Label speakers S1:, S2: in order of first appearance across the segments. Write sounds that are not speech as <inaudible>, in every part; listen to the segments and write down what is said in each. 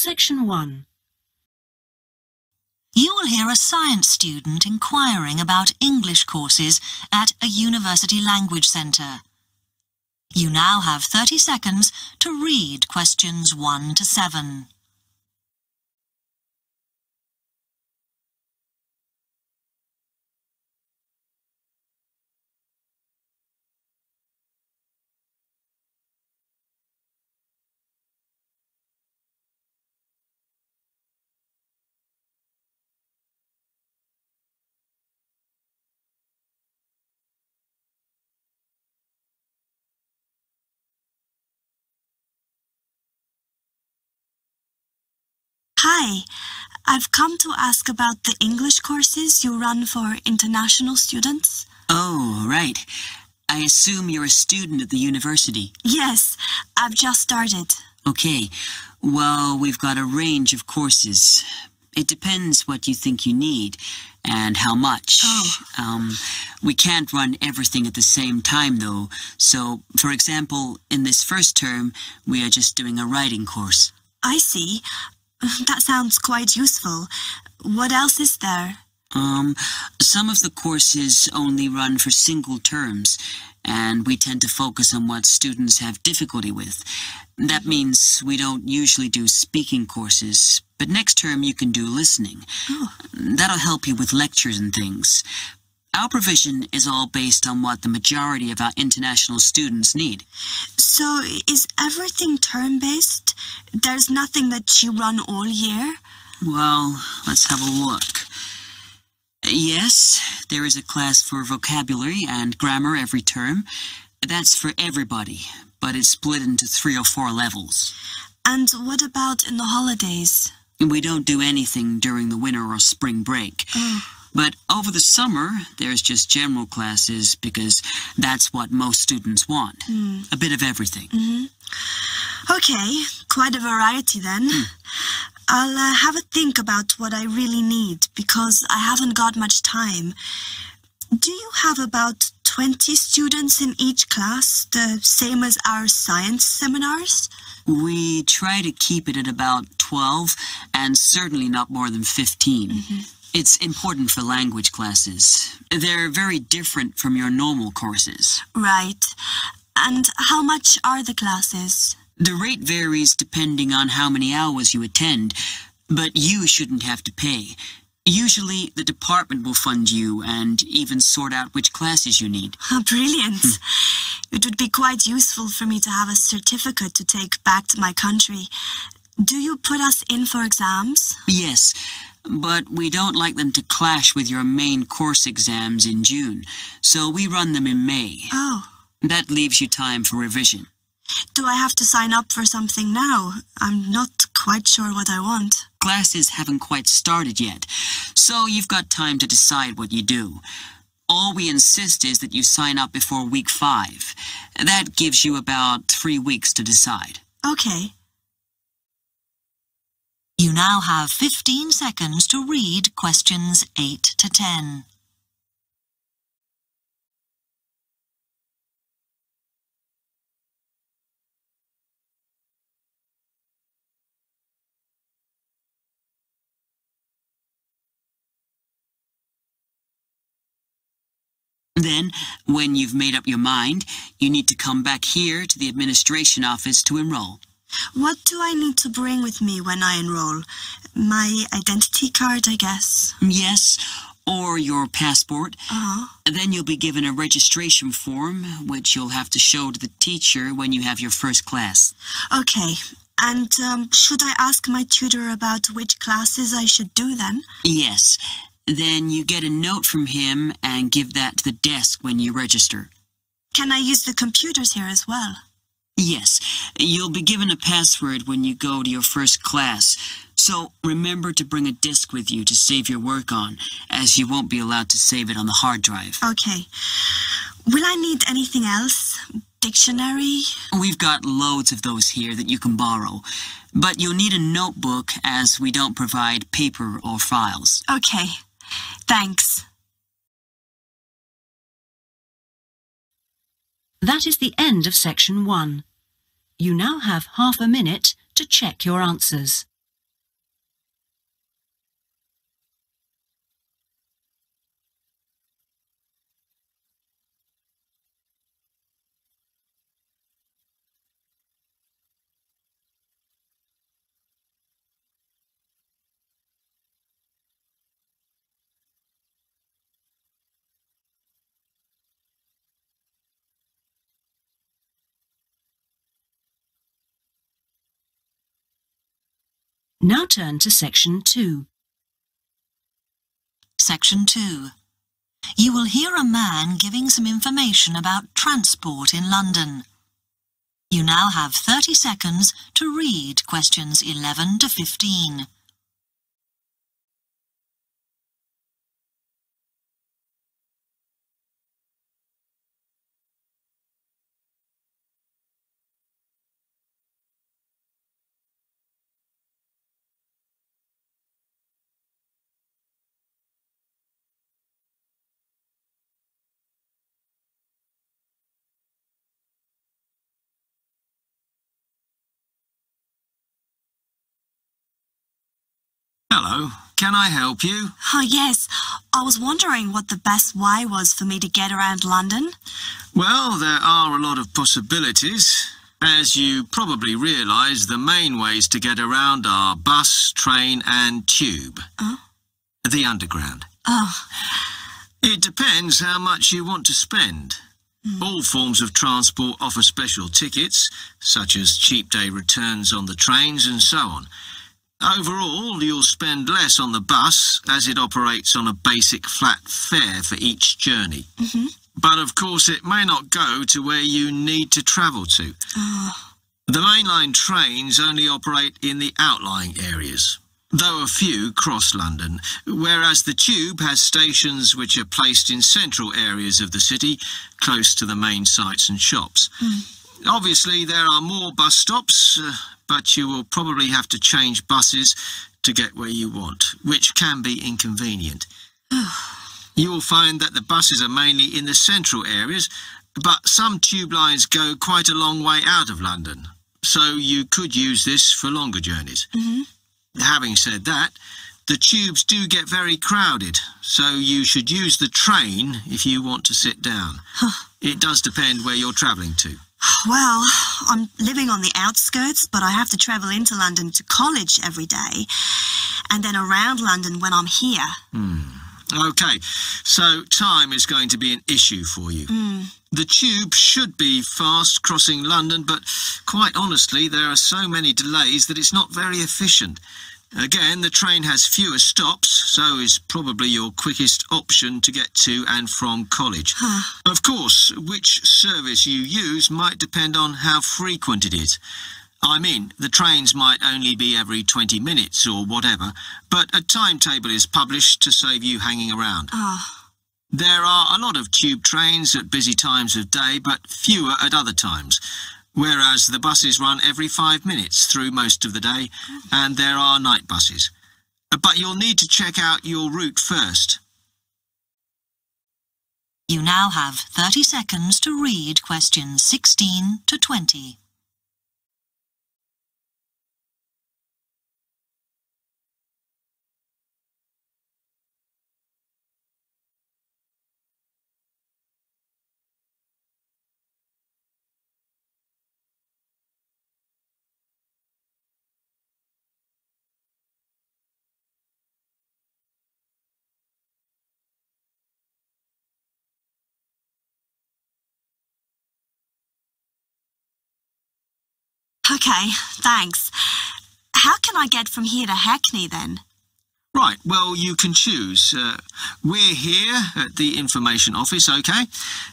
S1: Section 1.
S2: You will hear a science student inquiring about English courses at a university language centre. You now have 30 seconds to read questions 1 to 7.
S3: Hi, I've come to ask about the English courses you run for international students.
S4: Oh, right. I assume you're a student at the university.
S3: Yes, I've just started.
S4: Okay. Well, we've got a range of courses. It depends what you think you need and how much.
S3: Oh.
S4: Um, we can't run everything at the same time, though. So, for example, in this first term, we are just doing a writing course.
S3: I see. That sounds quite useful. What else is there?
S4: Um, some of the courses only run for single terms, and we tend to focus on what students have difficulty with. That means we don't usually do speaking courses, but next term you can do listening.
S3: Oh.
S4: That'll help you with lectures and things. Our provision is all based on what the majority of our international students need.
S3: So, is everything term-based? There's nothing that you run all year?
S4: Well, let's have a look. Yes, there is a class for vocabulary and grammar every term. That's for everybody, but it's split into three or four levels.
S3: And what about in the holidays?
S4: We don't do anything during the winter or spring break.
S3: Oh.
S4: But over the summer, there's just general classes because that's what most students want. Mm. A bit of everything. Mm-hmm.
S3: Okay, quite a variety then. Hmm. I'll uh, have a think about what I really need because I haven't got much time. Do you have about 20 students in each class, the same as our science seminars?
S4: We try to keep it at about 12 and certainly not more than 15. Mm-hmm. It's important for language classes. They're very different from your normal courses.
S3: Right. And how much are the classes?
S4: The rate varies depending on how many hours you attend, but you shouldn't have to pay. Usually, the department will fund you and even sort out which classes you need.
S3: Oh, brilliant. <laughs> It would be quite useful for me to have a certificate to take back to my country. Do you put us in for exams?
S4: Yes, but we don't like them to clash with your main course exams in June, so we run them in May.
S3: Oh.
S4: That leaves you time for revision.
S3: Do I have to sign up for something now? I'm not quite sure what I want.
S4: Classes haven't quite started yet, so you've got time to decide what you do. All we insist is that you sign up before week five. That gives you about three weeks to decide.
S3: Okay.
S2: You now have 15 seconds to read questions 8 to 10.
S4: Then, when you've made up your mind, you need to come back here to the administration office to enroll.
S3: What do I need to bring with me when I enroll? My identity card, I guess.
S4: Yes, or your passport.
S3: Uh-huh.
S4: Then you'll be given a registration form, which you'll have to show to the teacher when you have your first class.
S3: Okay. And um, should I ask my tutor about which classes I should do then?
S4: Yes. Then you get a note from him and give that to the desk when you register.
S3: Can I use the computers here as well?
S4: Yes, you'll be given a password when you go to your first class. So remember to bring a disk with you to save your work on, as you won't be allowed to save it on the hard drive.
S3: Okay. Will I need anything else? Dictionary?
S4: We've got loads of those here that you can borrow. But you'll need a notebook as we don't provide paper or files.
S3: Okay. Thanks.
S1: That is the end of section one. You now have half a minute to check your answers. Now turn to section 2.
S2: Section 2. You will hear a man giving some information about transport in London. You now have 30 seconds to read questions 11 to 15.
S5: Hello, can I help you?
S3: Oh, yes. I was wondering what the best way was for me to get around London.
S5: Well, there are a lot of possibilities. As you probably realise, the main ways to get around are bus, train and tube.
S3: Oh.
S5: The underground.
S3: Oh,
S5: It depends how much you want to spend. Hmm. All forms of transport offer special tickets, such as cheap day returns on the trains and so on. Overall, you'll spend less on the bus as it operates on a basic flat fare for each journey. Mm-hmm. But of course, it may not go to where you need to travel to. Ah. The mainline trains only operate in the outlying areas, though a few cross London, whereas the tube has stations which are placed in central areas of the city, close to the main sites and shops. Hmm. Obviously, there are more bus stops, uh, but you will probably have to change buses to get where you want, which can be inconvenient. <sighs> you will find that the buses are mainly in the central areas, but some tube lines go quite a long way out of London, so you could use this for longer journeys. Mm-hmm. Having said that, the tubes do get very crowded, so you should use the train if you want to sit down. It does depend where you're travelling to.
S3: Well, I'm living on the outskirts, but I have to travel into London to college every day, and then around London when I'm here. Hmm.
S5: Okay, so time is going to be an issue for you. Hmm. The tube should be fast crossing London, but quite honestly, there are so many delays that it's not very efficient. Again, the train has fewer stops, so is probably your quickest option to get to and from college. Of course, which service you use might depend on how frequent it is. I mean, the trains might only be every 20 minutes or whatever, but a timetable is published to save you hanging around.
S3: Oh,
S5: There are a lot of tube trains at busy times of day, but fewer at other times. Whereas the buses run every five minutes through most of the day, and there are night buses. But you'll need to check out your route first.
S2: You now have 30 seconds to read questions 16 to 20.
S3: Okay, thanks. How can I get from here to Hackney then?
S5: Right, well, you can choose. Uh, we're here at the information office, OK?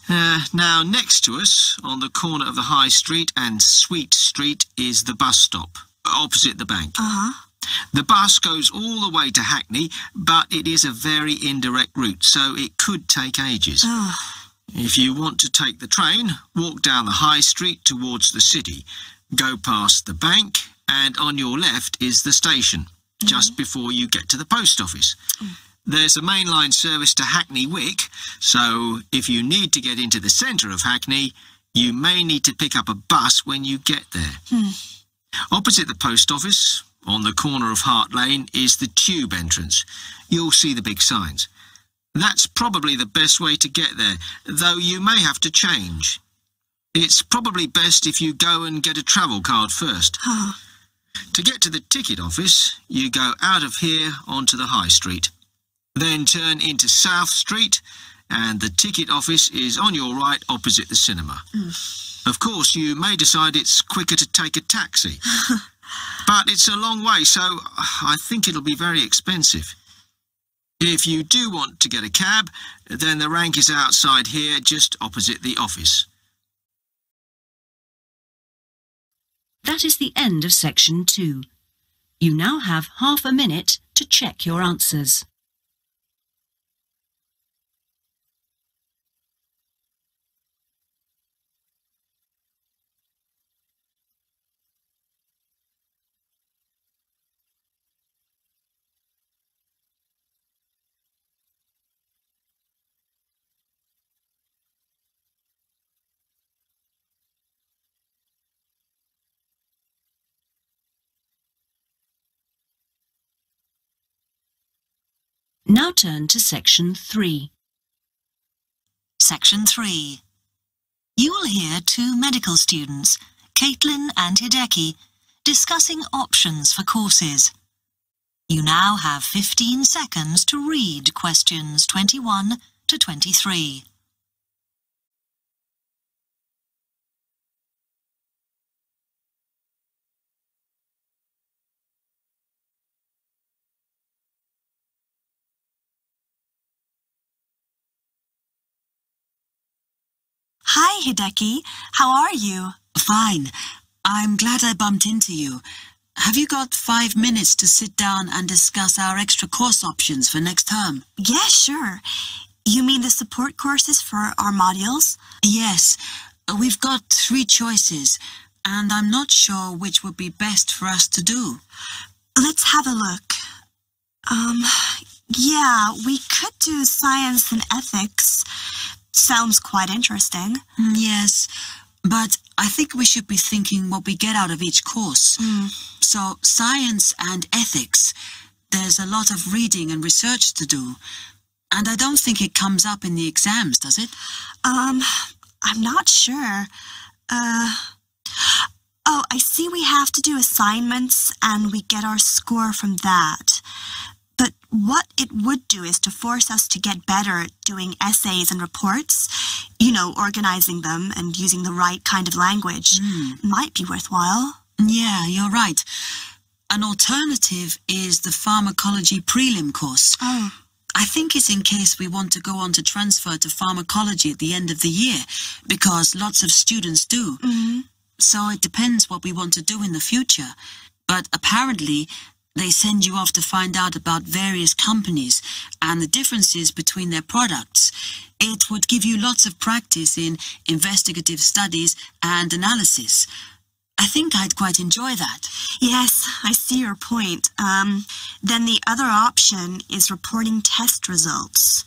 S5: Uh, now, next to us, on the corner of the High Street and Sweet Street, is the bus stop, opposite the bank.
S3: Uh-huh.
S5: The bus goes all the way to Hackney, but it is a very indirect route, so it could take ages.
S3: Oh,
S5: If you want to take the train, walk down the High Street towards the city. Go past the bank, and on your left is the station, just mm-hmm. before you get to the post office. There's a mainline service to Hackney Wick, so if you need to get into the centre of Hackney, you may need to pick up a bus when you get there. Hmm. Opposite the post office, on the corner of Hart Lane, is the tube entrance. You'll see the big signs. That's probably the best way to get there, though you may have to change. It's probably best if you go and get a travel card first.
S3: oh.
S5: To get to the ticket office, you go out of here onto the High Street. Then turn into South Street, and the ticket office is on your right opposite the cinema. Mm. Of course, you may decide it's quicker to take a taxi. <laughs> but it's a long way, so I think it'll be very expensive. If you do want to get a cab, then the rank is outside here, just opposite the office.
S1: That is the end of section two. You now have half a minute to check your answers. Now turn to section three.
S2: Section 3. You will hear two medical students, Caitlin and Hideki, discussing options for courses. You now have 15 seconds to read questions 21 to 23.
S3: Hi, Hideki. How are you?
S4: Fine. I'm glad I bumped into you. Have you got five minutes to sit down and discuss our extra course options for next term?
S3: Yeah, sure. You mean the support courses for our modules?
S4: Yes. We've got three choices, and I'm not sure which would be best for us to do.
S3: Let's have a look. Um, yeah, we could do science and ethics. Sounds quite interesting.
S4: Mm, Yes, but I think we should be thinking what we get out of each course.
S3: Mm.
S4: So, science and ethics, there's a lot of reading and research to do. And I don't think it comes up in the exams, does it?
S3: Um, I'm not sure. Uh, oh, I see we have to do assignments and we get our score from that. What it would do is to force us to get better at doing essays and reports. You know, organizing them and using the right kind of language. Might be worthwhile.
S4: Yeah, you're right. An alternative is the pharmacology prelim course.
S3: Oh.
S4: I think it's in case we want to go on to transfer to pharmacology at the end of the year, because lots of students do.
S3: hmm
S4: So it depends what we want to do in the future. But apparently, they send you off to find out about various companies and the differences between their products. It would give you lots of practice in investigative studies and analysis. I think I'd quite enjoy that.
S3: Yes, I see your point. Um, then the other option is reporting test results.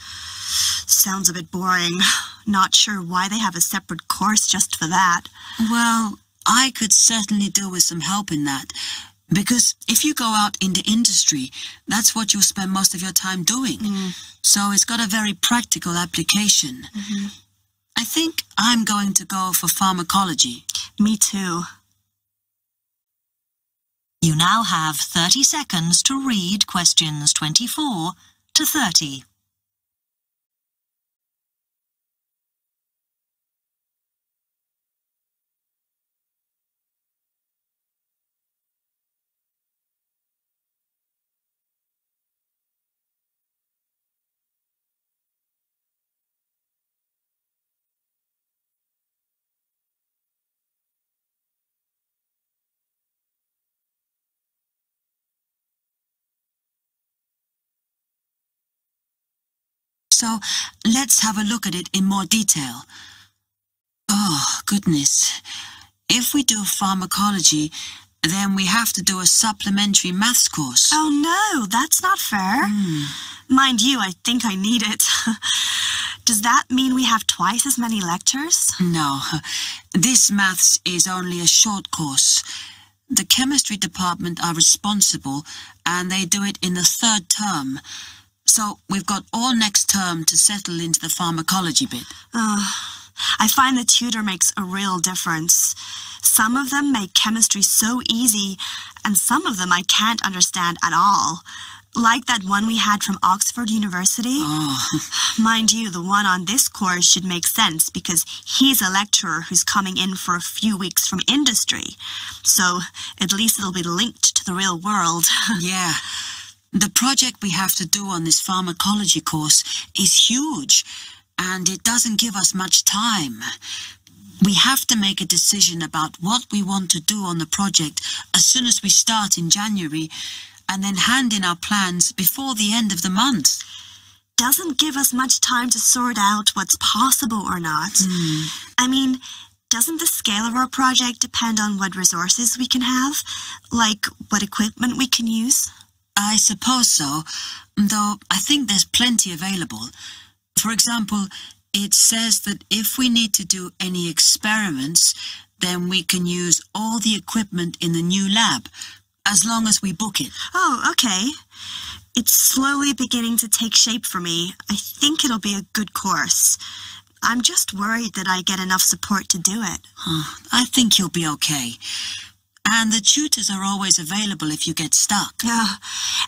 S3: Sounds a bit boring. Not sure why they have a separate course just for that.
S4: Well, I could certainly do with some help in that. Because if you go out in the industry, that's what you'll spend most of your time doing. Mm. So it's got a very practical application. Mm-hmm. I think I'm going to go for pharmacology.
S3: Me too.
S2: You now have 30 seconds to read questions 24 to 30.
S4: So let's have a look at it in more detail. Oh, goodness. If we do pharmacology, then we have to do a supplementary maths course.
S3: Oh no, that's not fair. Hmm. Mind you, I think I need it. <laughs> Does that mean we have twice as many lectures?
S4: No, this maths is only a short course. The chemistry department are responsible and they do it in the third term. So we've got all next term to settle into the pharmacology bit.
S3: Uh, I find the tutor makes a real difference. Some of them make chemistry so easy, and some of them I can't understand at all. Like that one we had from Oxford University.
S4: Oh, <laughs> <laughs>
S3: Mind you, the one on this course should make sense because he's a lecturer who's coming in for a few weeks from industry. So at least it'll be linked to the real world. <laughs>
S4: yeah. The project we have to do on this pharmacology course is huge, and it doesn't give us much time. We have to make a decision about what we want to do on the project as soon as we start in January, and then hand in our plans before the end of the month.
S3: Doesn't give us much time to sort out what's possible or not. Hmm. I mean, doesn't the scale of our project depend on what resources we can have? Like what equipment we can use?
S4: I suppose so, though I think there's plenty available. For example, it says that if we need to do any experiments, then we can use all the equipment in the new lab, as long as we book it.
S3: Oh, okay. It's slowly beginning to take shape for me. I think it'll be a good course. I'm just worried that I get enough support to do it.
S4: I think you'll be okay. And the tutors are always available if you get stuck.
S3: Uh,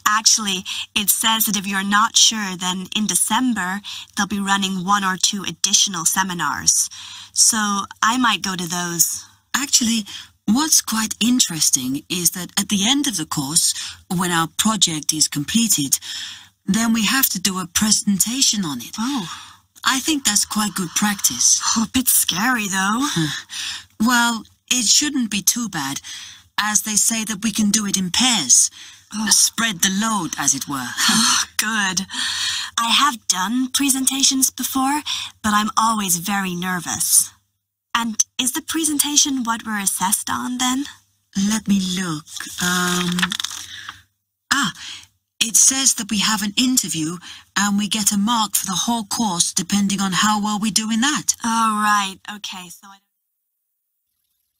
S3: actually, it says that if you're not sure, then in December they'll be running one or two additional seminars. So I might go to those.
S4: Actually, what's quite interesting is that at the end of the course, when our project is completed, then we have to do a presentation on it.
S3: Oh,
S4: I think that's quite good practice.
S3: a bit scary though. <laughs>
S4: Well, it shouldn't be too bad, as they say that we can do it in pairs. Spread the load, as it were.
S3: Oh, <laughs> good. I have done presentations before, but I'm always very nervous. And is the presentation what we're assessed on then?
S4: Let me look. Um, ah, it says that we have an interview and we get a mark for the whole course depending on how well we do in that.
S3: Oh, right. Okay, so I...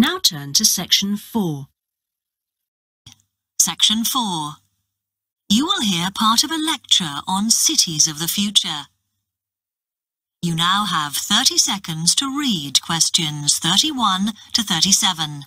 S1: Now turn to section 4.
S2: Section 4. You will hear part of a lecture on cities of the future. You now have 30 seconds to read questions 31 to 37.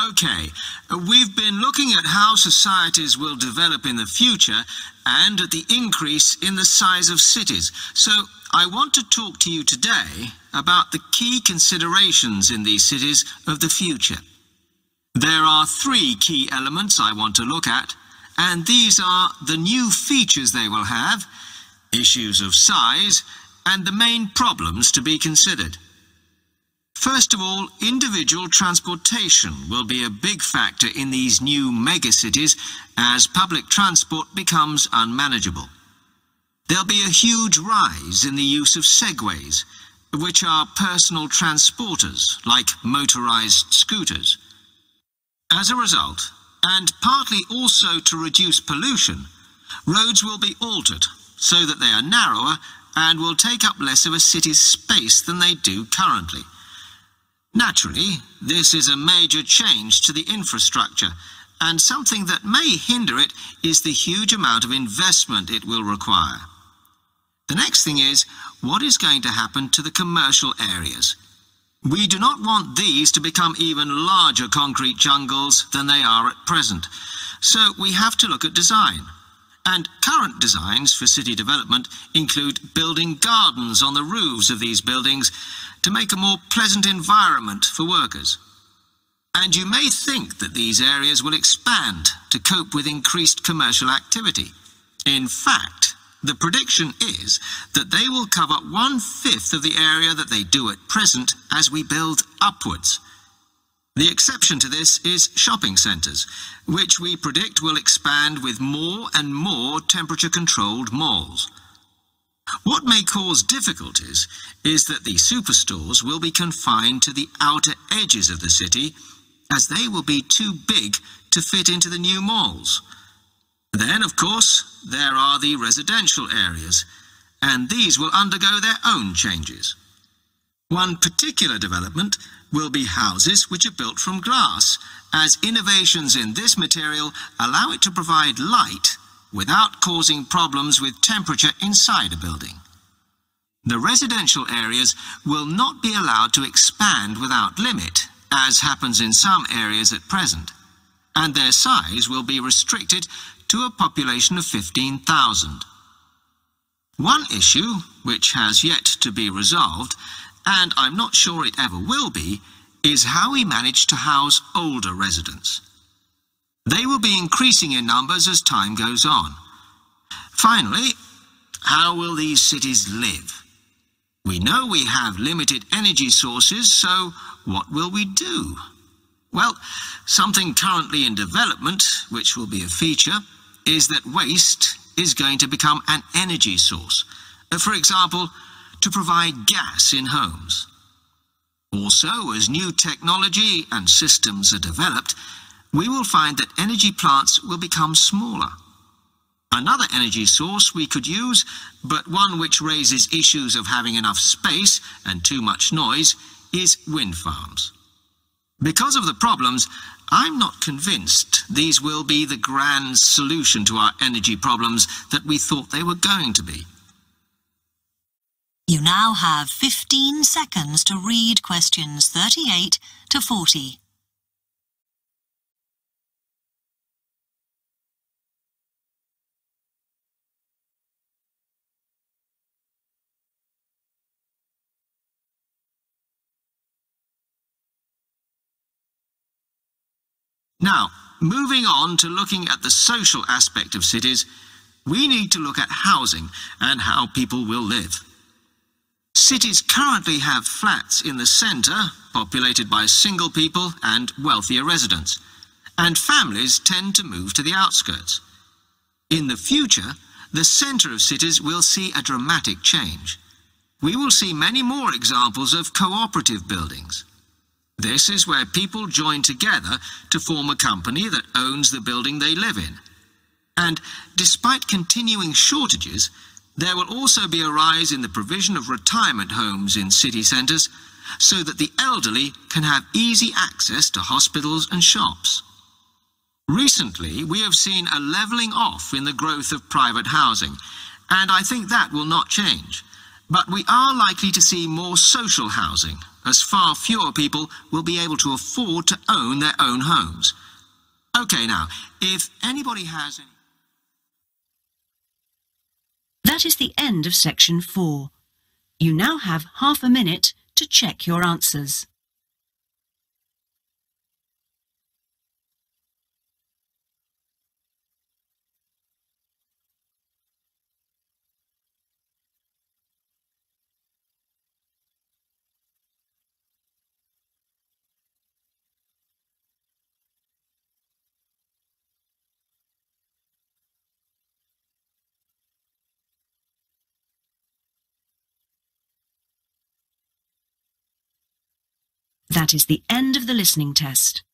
S5: Okay, uh, we've been looking at how societies will develop in the future and at the increase in the size of cities. So I want to talk to you today about the key considerations in these cities of the future. There are three key elements I want to look at, and these are the new features they will have, issues of size, and the main problems to be considered. First of all, individual transportation will be a big factor in these new megacities as public transport becomes unmanageable. There'll be a huge rise in the use of segways, which are personal transporters like motorized scooters. As a result, and partly also to reduce pollution, roads will be altered so that they are narrower and will take up less of a city's space than they do currently. Naturally, this is a major change to the infrastructure, and something that may hinder it is the huge amount of investment it will require. The next thing is, what is going to happen to the commercial areas? We do not want these to become even larger concrete jungles than they are at present, so we have to look at design. And current designs for city development include building gardens on the roofs of these buildings to make a more pleasant environment for workers. And you may think that these areas will expand to cope with increased commercial activity. In fact, the prediction is that they will cover one-fifth of the area that they do at present as we build upwards. The exception to this is shopping centres, which we predict will expand with more and more temperature-controlled malls. What may cause difficulties is that the superstores will be confined to the outer edges of the city, as they will be too big to fit into the new malls. Then, of course, there are the residential areas, and these will undergo their own changes. One particular development will be houses which are built from glass, as innovations in this material allow it to provide light without causing problems with temperature inside a building. The residential areas will not be allowed to expand without limit, as happens in some areas at present, and their size will be restricted to a population of 15,000. One issue, which has yet to be resolved, and I'm not sure it ever will be, is how we manage to house older residents. They will be increasing in numbers as time goes on. Finally, how will these cities live? We know we have limited energy sources, so what will we do? Well, something currently in development, which will be a feature, is that waste is going to become an energy source. For example, to provide gas in homes. Also, as new technology and systems are developed, we will find that energy plants will become smaller. Another energy source we could use, but one which raises issues of having enough space and too much noise, is wind farms. Because of the problems, I'm not convinced these will be the grand solution to our energy problems that we thought they were going to be.
S2: You now have 15 seconds to read questions 38 to 40.
S5: Now, moving on to looking at the social aspect of cities, we need to look at housing and how people will live. Cities currently have flats in the centre, populated by single people and wealthier residents, and families tend to move to the outskirts. In the future, the centre of cities will see a dramatic change. We will see many more examples of cooperative buildings. This is where people join together to form a company that owns the building they live in. And despite continuing shortages, there will also be a rise in the provision of retirement homes in city centres so that the elderly can have easy access to hospitals and shops. Recently, we have seen a levelling off in the growth of private housing, and I think that will not change. But we are likely to see more social housing, as far fewer people will be able to afford to own their own homes. Okay, now, if anybody has any...
S1: That is the end of section 4. You now have half a minute to check your answers. That is the end of the listening test.